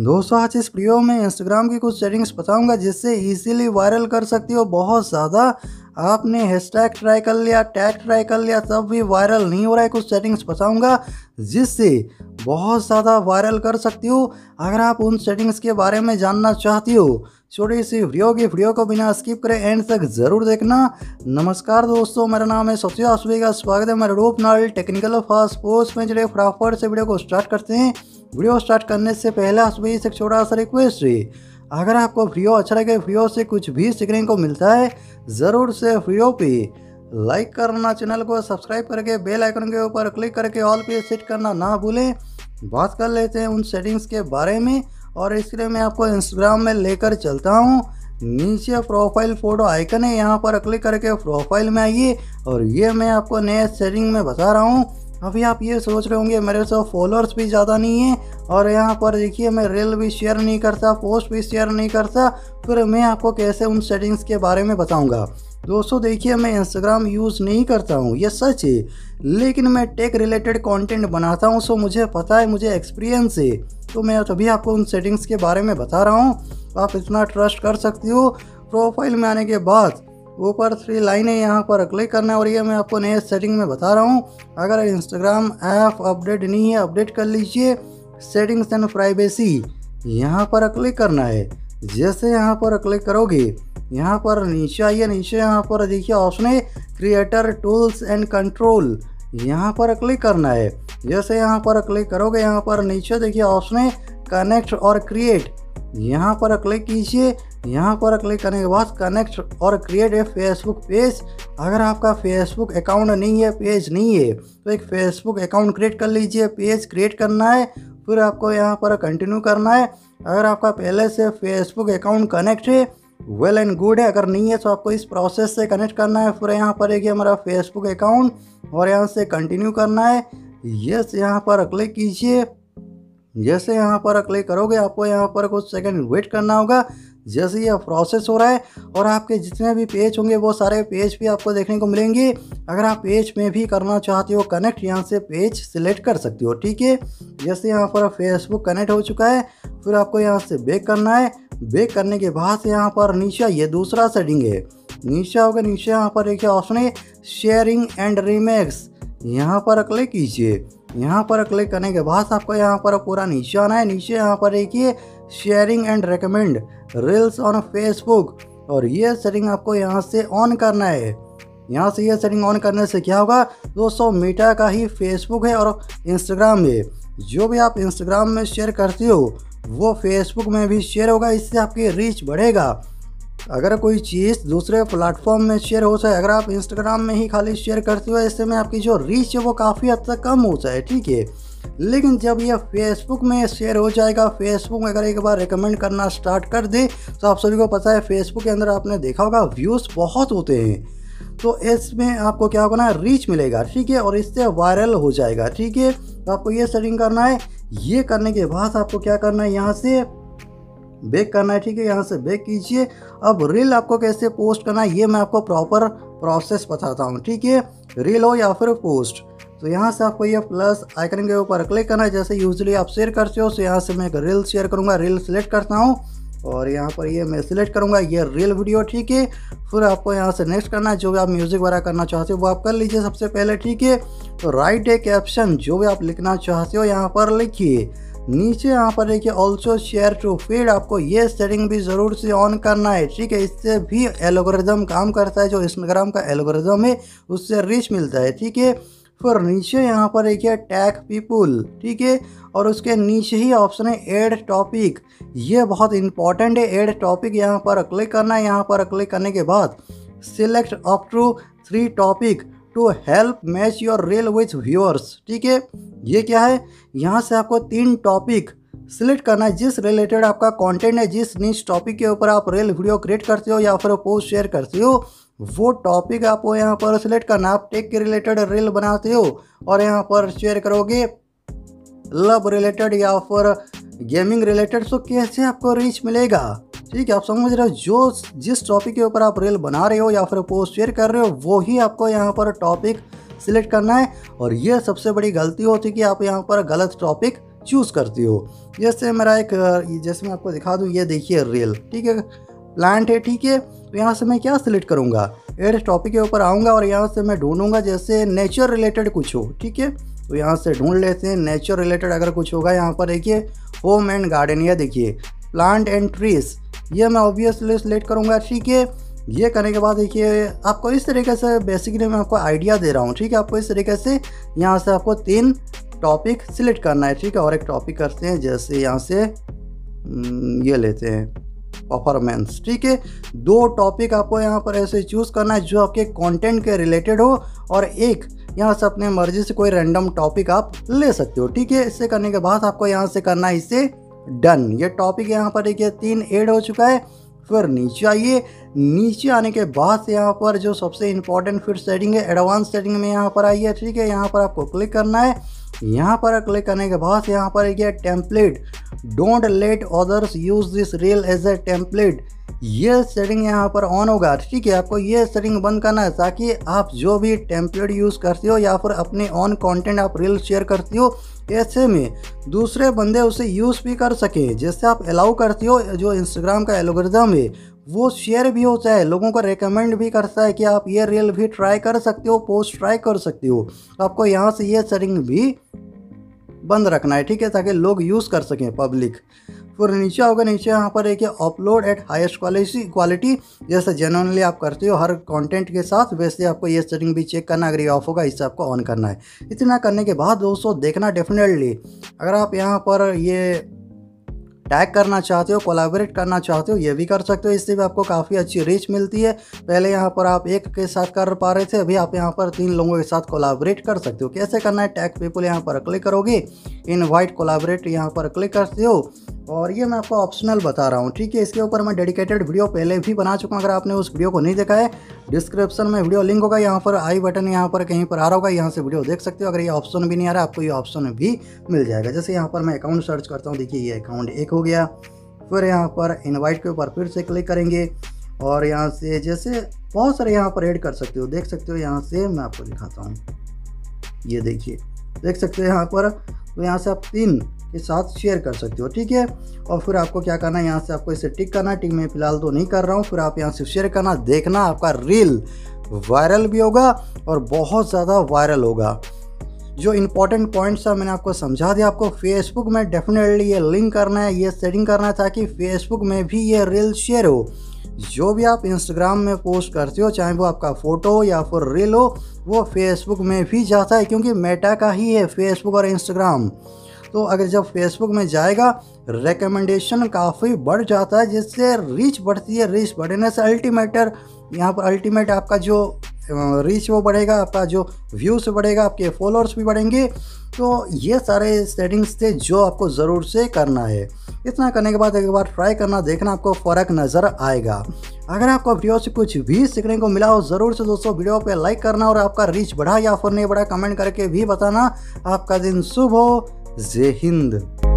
दोस्तों, आज इस वीडियो में इंस्टाग्राम की कुछ सेटिंग्स बताऊँगा जिससे इजीली वायरल कर सकती हो। बहुत ज़्यादा आपने हैशटैग ट्राई कर लिया टैग ट्राई कर लिया, तब भी वायरल नहीं हो रहा है। कुछ सेटिंग्स बताऊँगा जिससे बहुत ज़्यादा वायरल कर सकती हो। अगर आप उन सेटिंग्स के बारे में जानना चाहती हो, छोटी सी वीडियो की वीडियो को बिना स्किप करें एंड तक ज़रूर देखना। नमस्कार दोस्तों, मेरा नाम है सत्या आसुबी का स्वागत है। मेरे रूप नाल टेक्निकल फास्ट पोस्ट में चले। फटाफट से वीडियो को स्टार्ट करते हैं। वीडियो स्टार्ट करने से पहले आसुबी से छोटा सा रिक्वेस्ट है। अगर आपको वीडियो अच्छा लगे, वीडियो से कुछ भी सीखने को मिलता है, ज़रूर से वीडियो पे लाइक करना, चैनल को सब्सक्राइब करके बेल आइकन के ऊपर क्लिक करके ऑल पे सेट करना ना भूलें। बात कर लेते हैं उन सेटिंग्स के बारे में, और इसके लिए मैं आपको इंस्टाग्राम में लेकर चलता हूँ। नीचे प्रोफ़ाइल फ़ोटो आइकन है, यहाँ पर क्लिक करके प्रोफ़ाइल में आइए, और ये मैं आपको नए सेटिंग में बता रहा हूँ। अभी आप ये सोच रहे होंगे, मेरे से फॉलोअर्स भी ज़्यादा नहीं है और यहाँ पर देखिए, मैं रील भी शेयर नहीं करता पोस्ट भी शेयर नहीं करता, फिर मैं आपको कैसे उन सेटिंग्स के बारे में बताऊँगा? दोस्तों, देखिए, मैं इंस्टाग्राम यूज़ नहीं करता हूँ, ये सच है, लेकिन मैं टेक रिलेटेड कंटेंट बनाता हूँ सो मुझे पता है, मुझे एक्सपीरियंस है। तो मैं तभी आपको उन सेटिंग्स के बारे में बता रहा हूँ, आप इतना ट्रस्ट कर सकती हो। प्रोफ़ाइल में आने के बाद ऊपर थ्री लाइनें यहाँ पर क्लिक करना है और ये मैं आपको नए सेटिंग में बता रहा हूँ। अगर इंस्टाग्राम ऐप अपडेट नहीं है अपडेट कर लीजिए। सेटिंग्स एंड प्राइवेसी यहाँ पर क्लिक करना है। जैसे यहाँ पर क्लिक करोगे, यहाँ पर नीचे आइए, नीचे यहाँ पर देखिए ऑप्शन है क्रिएटर टूल्स एंड कंट्रोल यहाँ पर क्लिक करना है। जैसे यहाँ पर क्लिक करोगे, यहाँ पर नीचे देखिए ऑप्शन है कनेक्ट और क्रिएट यहाँ पर क्लिक कीजिए। यहाँ पर क्लिक करने के बाद कनेक्ट और क्रिएट ए फेसबुक पेज अगर आपका फेसबुक अकाउंट नहीं है पेज नहीं है तो एक फेसबुक अकाउंट क्रिएट कर लीजिए। पेज क्रिएट करना है, फिर आपको यहाँ पर कंटिन्यू करना है। अगर आपका पहले से फेसबुक अकाउंट कनेक्ट है वेल एंड गुड है। अगर नहीं है तो आपको इस प्रोसेस से कनेक्ट करना है। फिर यहाँ पर एक हमारा फेसबुक अकाउंट और यहाँ से कंटिन्यू करना है। यस यहाँ पर क्लिक कीजिए। जैसे यहाँ पर क्लिक करोगे, आपको यहाँ पर कुछ सेकंड वेट करना होगा। जैसे ये प्रोसेस हो रहा है और आपके जितने भी पेज होंगे, वो सारे पेज भी आपको देखने को मिलेंगे। अगर आप पेज में भी करना चाहते हो कनेक्ट यहाँ से पेज सिलेक्ट कर सकते हो, ठीक है? जैसे यहाँ पर फेसबुक कनेक्ट हो चुका है, फिर आपको यहाँ से बेक करना है। बेक करने के बाद यहाँ पर नीचे ये दूसरा सेटिंग है। नीचे होगा, नीचे यहाँ पर देखिए ऑप्शन है शेयरिंग एंड रीमेक्स यहाँ पर क्लिक कीजिए। यहाँ पर क्लिक करने के बाद आपको यहाँ पर पूरा नीचे आना है। नीचे यहाँ पर देखिए sharing and recommend reels on Facebook और ये सेटिंग आपको यहाँ से ऑन करना है। यहाँ से ये सेटिंग ऑन करने से क्या होगा? दोस्तों मीटा का ही फेसबुक है और इंस्टाग्राम है। जो भी आप इंस्टाग्राम में शेयर करते हो, वो फेसबुक में भी शेयर होगा, इससे आपकी रीच बढ़ेगा। अगर कोई चीज़ दूसरे प्लेटफॉर्म में शेयर हो जाए, अगर आप इंस्टाग्राम में ही खाली शेयर करते हो ऐसे में आपकी जो रीच है वो काफ़ी हद तक कम हो जाए, ठीक है? लेकिन जब यह फेसबुक में शेयर हो जाएगा फेसबुक में अगर एक बार रिकमेंड करना स्टार्ट कर दे तो आप सभी को पता है फेसबुक के अंदर आपने देखा होगा व्यूज़ बहुत होते हैं। तो इसमें आपको क्या होगा ना रीच मिलेगा, ठीक है? और इससे वायरल हो जाएगा, ठीक है? तो आपको ये सेटिंग करना है। ये करने के बाद आपको क्या करना है, यहाँ से बेक करना है, ठीक है? यहाँ से बेक कीजिए। अब रील आपको कैसे पोस्ट करना है, ये मैं आपको प्रॉपर प्रोसेस बताता हूँ, ठीक है? रील हो या फिर पोस्ट तो यहाँ से आपको ये प्लस आइकन के ऊपर क्लिक करना है, जैसे यूजली आप शेयर करते हो तो यहाँ से मैं एक रील शेयर करूँगा रील सेलेक्ट करता हूँ। और यहाँ पर ये मैं सिलेक्ट करूँगा, ये रील वीडियो ठीक है? फिर आपको यहाँ से नेक्स्ट करना है, जो भी आप म्यूज़िक वगैरह करना चाहते हो, वो आप कर लीजिए सबसे पहले, ठीक है? तो राइट ए कैप्शन जो भी आप लिखना चाहते हो, यहाँ पर लिखिए। नीचे यहाँ पर देखिए ऑल्सो शेयर टू फ़ीड आपको ये सेटिंग भी ज़रूर से ऑन करना है, ठीक है? इससे भी एलोग्रिज्म काम करता है, जो इंस्टाग्राम का एलोग्रिज्म है, उससे रीच मिलता है, ठीक है? फिर नीचे यहाँ पर देखिए टैग पीपुल ठीक है? और उसके नीचे ही ऑप्शन है एड टॉपिक ये बहुत इंपॉर्टेंट है एड टॉपिक यहाँ पर क्लिक करना है, यहाँ पर क्लिक करने के बाद select up to three topic to help match your reel with viewers ठीक है? ये क्या है? यहाँ से आपको तीन टॉपिक सिलेक्ट करना है। जिस रिलेटेड आपका कंटेंट है, जिस नीच टॉपिक के ऊपर आप रेल वीडियो क्रिएट करते हो या फिर पोस्ट शेयर करते हो, वो टॉपिक आपको यहाँ पर सिलेक्ट करना आप टेक के रिलेटेड रील बनाते हो और यहाँ पर शेयर करोगे लव रिलेटेड या फिर गेमिंग रिलेटेड तो कैसे आपको रीच मिलेगा? ठीक है, आप समझ रहे हो, जो जिस टॉपिक के ऊपर आप रील बना रहे हो या फिर पोस्ट शेयर कर रहे हो, वो ही आपको यहाँ पर टॉपिक सिलेक्ट करना है। और ये सबसे बड़ी गलती होती है कि आप यहाँ पर गलत टॉपिक चूज़ करती हो। जैसे मेरा एक, जैसे मैं आपको दिखा दूँ, ये देखिए रील ठीक है? प्लांट है, ठीक है? तो यहाँ से मैं क्या सिलेक्ट करूँगा? एड टॉपिक के ऊपर आऊँगा और यहाँ से मैं ढूंढूँगा, जैसे नेचर रिलेटेड कुछ हो, ठीक है? तो यहाँ से ढूंढ लेते हैं नेचर रिलेटेड अगर कुछ होगा यहाँ पर, देखिए होम एंड गार्डन या देखिए। Plant and trees. ये मैं ऑब्वियसली सिलेक्ट करूँगा ठीक है? ये करने के बाद देखिए आपको इस तरीके से बेसिकली मैं आपको आइडिया दे रहा हूँ ठीक है? आपको इस तरीके से यहाँ से आपको तीन टॉपिक सिलेक्ट करना है ठीक है? और एक टॉपिक करते हैं जैसे यहाँ से हम्म, ये लेते हैं परफॉर्मेंस ठीक है? दो टॉपिक आपको यहाँ पर ऐसे चूज़ करना है जो आपके कंटेंट के रिलेटेड हो और एक यहाँ से अपने मर्ज़ी से कोई रैंडम टॉपिक आप ले सकते हो ठीक है? इससे करने के बाद आपको यहाँ से करना है इसे डन ये टॉपिक यहाँ पर देखिए, तीन एड हो चुका है। फिर नीचे आइए। नीचे आने के बाद से यहाँ पर जो सबसे इम्पोर्टेंट फिर सेटिंग है एडवांस सेटिंग में यहाँ पर आइए। ठीक है, यहाँ पर आपको क्लिक करना है। यहाँ पर क्लिक करने के बाद यहाँ पर एक template don't let others use this reel as a template ये सेटिंग यहाँ पर ऑन होगा, ठीक है? आपको ये सेटिंग बंद करना है ताकि आप जो भी टेम्पलेट यूज़ करते हो या फिर अपने ऑन कंटेंट आप रील शेयर करती हो, ऐसे में दूसरे बंदे उसे यूज़ भी कर सके। जैसे आप अलाउ करती हो, जो इंस्टाग्राम का एलोग्रिज्म है, वो शेयर भी होता है, लोगों को रेकमेंड भी करता है कि आप ये रील भी ट्राई कर सकते हो पोस्ट ट्राई कर सकते हो। आपको यहाँ से ये सेटिंग भी बंद रखना है, ठीक है? ताकि लोग यूज़ कर सकें पब्लिक फिर नीचे होगा। नीचे यहाँ पर एक upload at highest quality quality जैसे जेनवनली आप करते हो, हर कंटेंट के साथ। वैसे आपको ये सेटिंग भी चेक करना, अगर ये ऑफ़ होगा, इससे आपको ऑन करना है। इतना करने के बाद दोस्तों, देखना डेफिनेटली अगर आप यहाँ पर ये टैग करना चाहते हो कोलाबरेट करना चाहते हो, ये भी कर सकते हो। इससे भी आपको काफ़ी अच्छी रीच मिलती है। पहले यहाँ पर आप एक के साथ कर पा रहे थे, अभी आप यहाँ पर तीन लोगों के साथ कोलाबरेट कर सकते हो। कैसे करना है? टैग पीपल यहाँ पर क्लिक करोगे। इनवाइट कोलाबरेट यहाँ पर क्लिक करते हो। और ये मैं आपको ऑप्शनल बता रहा हूँ, ठीक है? इसके ऊपर मैं डेडिकेटेड वीडियो पहले भी बना चुका हूँ, अगर आपने उस वीडियो को नहीं देखा है डिस्क्रिप्शन में वीडियो लिंक होगा, यहाँ पर आई बटन यहाँ पर कहीं पर आ रहा होगा, यहाँ से वीडियो देख सकते हो, अगर ये ऑप्शन भी नहीं आ रहा आपको ये ऑप्शन भी मिल जाएगा। जैसे यहाँ पर मैं अकाउंट सर्च करता हूँ, देखिए ये अकाउंट एक हो गया। फिर यहाँ पर इन्वाइट के ऊपर फिर से क्लिक करेंगे, और यहाँ से जैसे बहुत सारे यहाँ पर ऐड कर सकते हो, देख सकते हो, यहाँ से मैं आपको दिखाता हूँ। ये देखिए, देख सकते हो यहाँ पर तो यहाँ से आप तीन के साथ शेयर कर सकते हो, ठीक है? और फिर आपको क्या करना है, यहाँ से आपको इसे टिक करना टिक मैं फ़िलहाल तो नहीं कर रहा हूँ, फिर आप यहाँ से शेयर करना, देखना आपका रील वायरल भी होगा और बहुत ज़्यादा वायरल होगा। जो इंपॉर्टेंट पॉइंट्स था मैंने आपको समझा दिया। आपको फेसबुक में डेफिनेटली ये लिंक करना है, ये सेटिंग करना है, ताकि फेसबुक में भी ये रील शेयर हो। जो भी आप इंस्टाग्राम में पोस्ट करते हो, चाहे वो आपका फ़ोटो हो या फिर रील हो, वो फेसबुक में भी जाता है, क्योंकि मेटा का ही है फेसबुक और इंस्टाग्राम तो अगर जब फेसबुक में जाएगा रिकमेंडेशन काफ़ी बढ़ जाता है, जिससे रीच बढ़ती है। रीच बढ़ने से अल्टीमेटर यहाँ पर अल्टीमेट आपका जो रीच वो बढ़ेगा, आपका जो व्यूज़ बढ़ेगा, आपके फॉलोअर्स भी बढ़ेंगे। तो ये सारे सेटिंग्स थे जो आपको ज़रूर से करना है। इतना करने के बाद एक बार ट्राई करना, देखना आपको फ़र्क नज़र आएगा। अगर आपको वीडियो से कुछ भी सीखने को मिला हो, ज़रूर से दोस्तों वीडियो पे लाइक करना और आपका रीच बढ़ा या फिर नहीं बढ़ा कमेंट करके भी बताना। आपका दिन शुभ हो। जय हिंद।